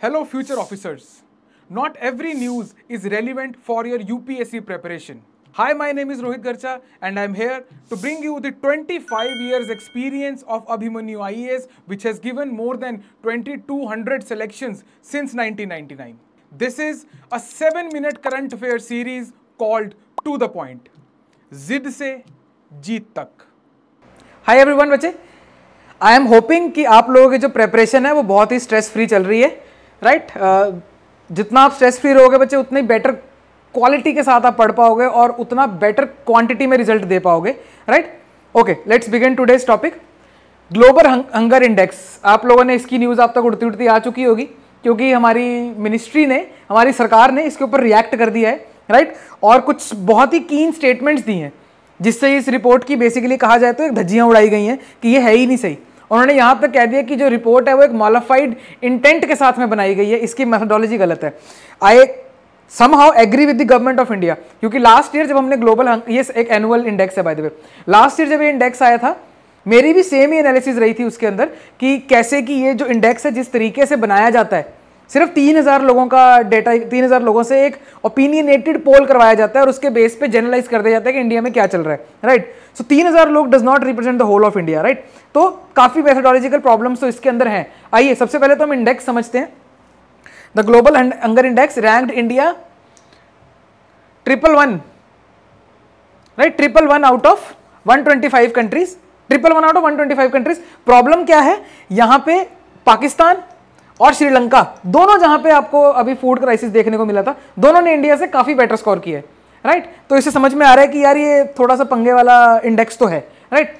Hello, future officers. Not every news is relevant for your UPSC preparation. Hi, my name is Rohit Garcha, and I'm here to bring you the 25 years experience of Abhimanyu IAS, which has given more than 2200 selections since 1999. This is a 7 minute current affair series called To the Point. जिद से जीत तक hi everyone बच्चे I am hoping कि आप लोगों की जो preparation है वो बहुत ही स्ट्रेस फ्री चल रही है राइट right? uh, जितना आप स्ट्रेस फ्री रहोगे बच्चे उतनी बेटर क्वालिटी के साथ आप पढ़ पाओगे और उतना बेटर क्वांटिटी में रिज़ल्ट दे पाओगे। Right okay let's begin today's topic global hunger index आप लोगों ने इसकी न्यूज़ आप तक उड़ती उड़ती आ चुकी होगी क्योंकि हमारी मिनिस्ट्री ने हमारी सरकार ने इसके ऊपर रिएक्ट कर दिया है। राइट और कुछ बहुत ही कीन स्टेटमेंट्स दी हैं जिससे इस रिपोर्ट की बेसिकली कहा जाए तो एक धज्जियाँ उड़ाई गई हैं कि ये है ही नहीं सही। उन्होंने यहाँ तक कह दिया कि जो रिपोर्ट है वो एक मॉलिफाइड इंटेंट के साथ में बनाई गई है, इसकी मेथोडोलॉजी गलत है। I somehow agree with the government of India क्योंकि लास्ट ईयर जब हमने ग्लोबल ये एक एनुअल इंडेक्स है by the way last year जब ये इंडेक्स आया था, मेरी भी सेम ही एनालिसिस रही थी उसके अंदर कि कैसे कि ये जो इंडेक्स है, जिस तरीके से बनाया जाता है सिर्फ़ तीन हज़ार लोगों का डेटा तीन हज़ार लोगों से एक ओपिनियनेटेड पोल करवाया जाता है और उसके बेस पे जनरलाइज कर दिया जाता है कि इंडिया में क्या चल रहा है राइट सो तीन हज़ार लोग does not represent the whole of India right तो काफ़ी मेथोडोलॉजिकल प्रॉब्लम्स तो इसके अंदर हैं। आइए, सबसे पहले तो हम इंडेक्स समझते हैं। The global hunger index ranked India triple one right triple one out of 125 countries triple one out of 125 countries problem क्या है? यहाँ पे पाकिस्तान और श्रीलंका, दोनों जहाँ पे आपको अभी फ़ूड क्राइसिस देखने को मिला था, दोनों ने इंडिया से काफ़ी बेटर स्कोर किया है राइट तो इससे समझ में आ रहा है कि यार ये थोड़ा सा पंगे वाला इंडेक्स तो है राइट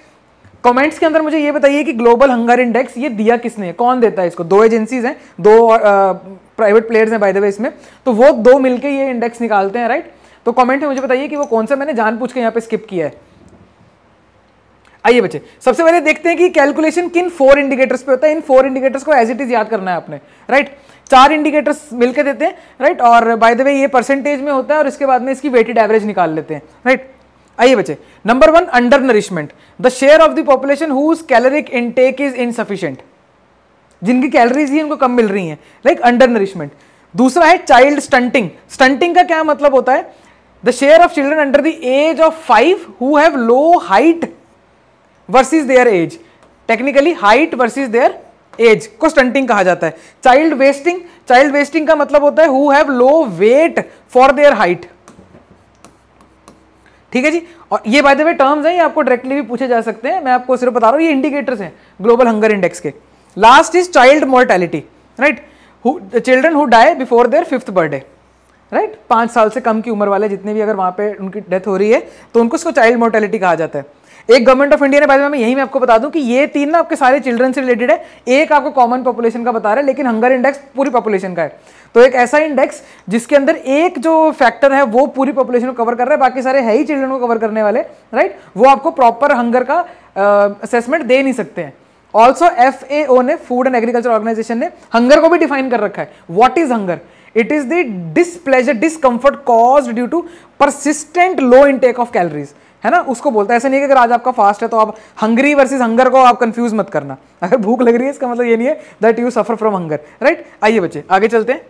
कमेंट्स के अंदर मुझे ये बताइए कि ग्लोबल हंगर इंडेक्स ये दिया किसने, कौन देता है इसको? दो एजेंसीज हैं, दो प्राइवेट प्लेयर्स हैं बाय द वे इसमें। तो वो दो मिलके ये इंडेक्स निकालते हैं राइट तो कमेंट में मुझे बताइए कि वो कौन सा, मैंने जान पूछ के यहाँ पे स्किप किया है। आइए बच्चे, सबसे पहले देखते हैं कि कैलकुलेशन किन फोर इंडिकेटर्स पे होता है। इन फोर इंडिकेटर्स को एज इट इज़ याद करना है आपने राइट चार इंडिकेटर्स मिलकर देते हैं राइट और बाय द वे ये परसेंटेज में होता है और इसके बाद में इसकी वेटेड एवरेज निकाल लेते हैं राइट आइए बच्चे number one under nourishment the share of the population whose caloric intake is insufficient जिनकी कैलोरीज ही उनको कम मिल रही हैं लाइक अंडर नरिशमेंट दूसरा है चाइल्ड स्टंटिंग स्टंटिंग का क्या मतलब होता है? The share of children under the age of five who have low height versus their age technically height versus their age को स्टंटिंग कहा जाता है। चाइल्ड वेस्टिंग चाइल्ड वेस्टिंग का मतलब होता है who have low weight for their height ठीक है जी? और ये बाय द वे टर्म्स हैं, ये आपको डायरेक्टली भी पूछे जा सकते हैं। मैं आपको सिर्फ़ बता रहा हूँ, ये इंडिकेटर्स हैं ग्लोबल हंगर इंडेक्स के। Last is child mortality right children who die before their fifth birthday right पाँच साल से कम की उम्र वाले जितने भी अगर वहाँ पे उनकी डेथ हो रही है तो उनको उसको चाइल्ड मोर्टेलिटी कहा जाता है। एक गवर्नमेंट ऑफ़ इंडिया ने बारे में यही मैं आपको बता दूँ कि ये तीन ना आपके सारे चिल्ड्रन से रिलेटेड है। एक आपको कॉमन पॉपुलेशन का बता रहा है, लेकिन हंगर इंडेक्स पूरी पॉपुलेशन का है। तो एक ऐसा इंडेक्स जिसके अंदर एक जो फैक्टर है, वो पूरी पॉपुलेशन को कवर कर रहा है, बाकी सारे है ही चिल्ड्रन को कवर करने वाले राइट वो आपको प्रॉपर हंगर का असेसमेंट दे नहीं सकते हैं। ऑल्सो एफ़ ने फ़ूड एंड एग्रीकल्चर ऑर्गेनाइजेशन ने हंगर को भी डिफाइन कर रखा है। What is hunger it is the displeasure discomfort caused due to persistent low intake of calories है ना? उसको बोलता है, ऐसा नहीं कि अगर आज आपका फास्ट है तो आप हंगरी वर्सेस हंगर को आप कंफ्यूज मत करना। अगर भूख लग रही है, इसका मतलब ये नहीं है that you suffer from hunger right आइए बच्चे, आगे चलते हैं।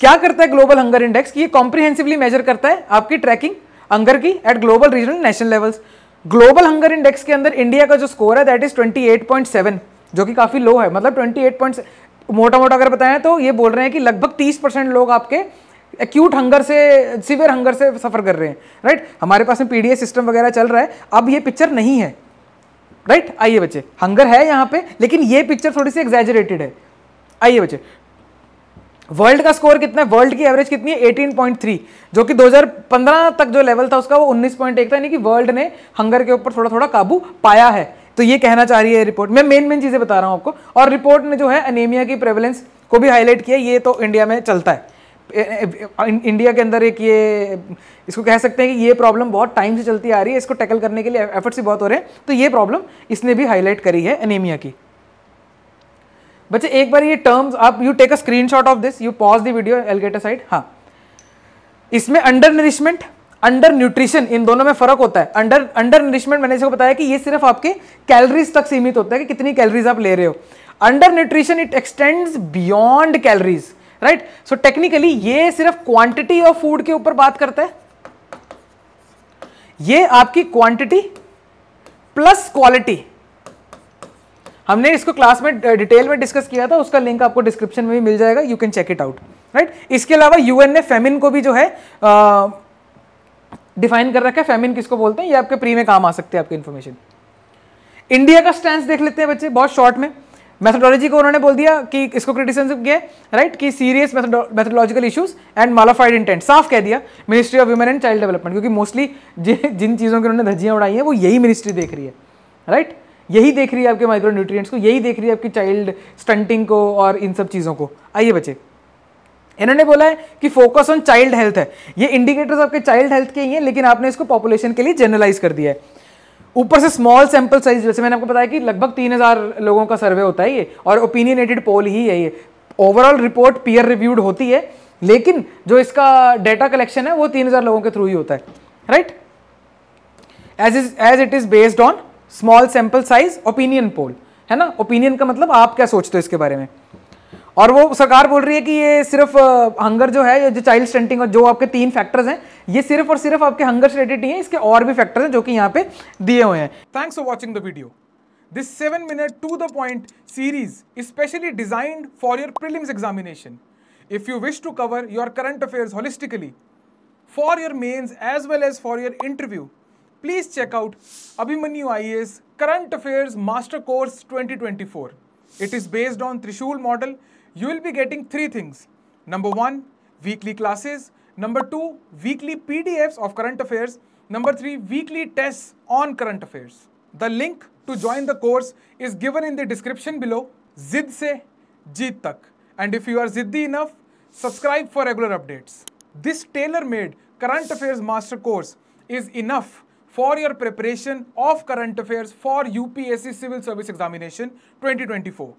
क्या करता है ग्लोबल हंगर इंडेक्स ये कॉम्प्रिहेंसिवली मेजर करता है आपकी ट्रैकिंग हंगर की at global regional national levels global hunger index के अंदर इंडिया का जो स्कोर है दैट इज़ 28.7 जो कि काफ़ी लो है। मतलब 28. मोटा मोटा अगर बताएँ तो ये बोल रहे हैं कि लगभग 30 परसेंट लोग आपके एक्यूट हंगर से सिवियर हंगर से सफ़र कर रहे हैं राइट हमारे पास में पीडीएस सिस्टम वगैरह चल रहा है, अब ये पिक्चर नहीं है राइट आइए बच्चे हंगर है यहाँ पे, लेकिन ये पिक्चर थोड़ी सी एग्जैजरेटेड है। आइए बच्चे वर्ल्ड का स्कोर कितना है? वर्ल्ड की एवरेज कितनी है? 18.3 जो कि 2015 तक जो लेवल था उसका वो 19.1 था, यानी कि वर्ल्ड ने हंगर के ऊपर थोड़ा थोड़ा काबू पाया है। तो ये कहना चाह रही है रिपोर्ट मैं मेन मेन चीज़ें बता रहा हूँ आपको, और रिपोर्ट ने जो है अनेमिया की प्रेवलेंस को भी हाईलाइट किया, ये तो इंडिया में चलता है। इंडिया के अंदर एक ये, इसको कह सकते हैं कि ये प्रॉब्लम बहुत टाइम से चलती आ रही है, इसको टैकल करने के लिए एफर्ट्स भी बहुत हो रहे हैं। तो ये प्रॉब्लम इसने भी हाईलाइट करी है एनीमिया की। बच्चे, एक बार ये टर्म्स आप you take a screenshot of this you pause the video L गेट साइड हाँ। इसमें अंडर नरिशमेंट अंडर न्यूट्रिशन इन दोनों में फ़र्क होता है। अंडर अंडर नरिशमेंट मैंने इसको बताया कि ये सिर्फ़ आपके कैलोरीज तक सीमित होता है कि कितनी कैलोरीज आप ले रहे हो। Undernutrition it extends beyond calories right so technically ये सिर्फ़ क्वांटिटी ऑफ़ फ़ूड के ऊपर बात करता है। ये आपकी क्वांटिटी प्लस क्वालिटी हमने इसको क्लास में डिटेल में डिस्कस किया था, उसका लिंक आपको डिस्क्रिप्शन में भी मिल जाएगा you can check it out right इसके अलावा यूएन ने फेमिन को भी जो है डिफाइन कर रखा है। फेमिन किसको बोलते हैं? ये आपके प्री में काम आ सकते हैं, आपके इन्फॉर्मेशन इंडिया का स्टैंड देख लेते हैं बच्चे, बहुत शॉर्ट में। मैथोडोलॉजी को उन्होंने बोल दिया कि इसको क्रिटिसिज्म किया राइट कि serious methodological issues and malafide intent साफ़ कह दिया ministry of women and child development क्योंकि मोस्टली जिन चीज़ों की उन्होंने धज्जियाँ उड़ाई हैं, वो यही मिनिस्ट्री देख रही है राइट यही देख रही है आपके माइक्रो न्यूट्रिएंट्स को, यही देख रही है आपकी चाइल्ड स्टंटिंग को और इन सब चीज़ों को। आइए बच्चे, इन्होंने बोला है कि फोकस ऑन चाइल्ड हेल्थ है। ये इंडिकेटर्स आपके चाइल्ड हेल्थ के ही हैं, लेकिन आपने इसको पॉपुलेशन के लिए जनरलाइज कर दिया है। ऊपर से स्मॉल सैंपल साइज़ जैसे मैंने आपको बताया कि लगभग तीन हज़ार लोगों का सर्वे होता है ये, और ओपिनियनेटेड पोल ही है ये। ओवरऑल रिपोर्ट पीयर रिव्यूड होती है, लेकिन जो इसका डेटा कलेक्शन है, वो तीन हज़ार लोगों के थ्रू ही होता है। Right as is as it is based on small sample size opinion poll है ना? ओपिनियन का मतलब आप क्या सोचते हो इसके बारे में? और वो सरकार बोल रही है कि ये सिर्फ़ हंगर जो है जो चाइल्ड स्टंटिंग और जो आपके तीन फैक्टर्स हैं, ये सिर्फ़ और सिर्फ़ आपके हंगर से रिलेटेड नहीं है, इसके और भी फैक्टर्स हैं जो कि यहाँ पे दिए हुए हैं। Thanks for watching the video this seven minute to the point series specially designed for your prelims examination if you wish to cover your current affair holistically for your mains as well as for your interview please check out Abhimanyu I current affair master course 2024 इट is based on Trishul model you will be getting three things. Number one, weekly classes. Number two, weekly PDFs of current affairs. Number three, weekly tests on current affairs. The link to join the course is given in the description below. Zid se jeet tak. And if you are ziddi enough, subscribe for regular updates. This tailor-made current affairs master course is enough for your preparation of current affairs for UPSC Civil Service Examination 2024.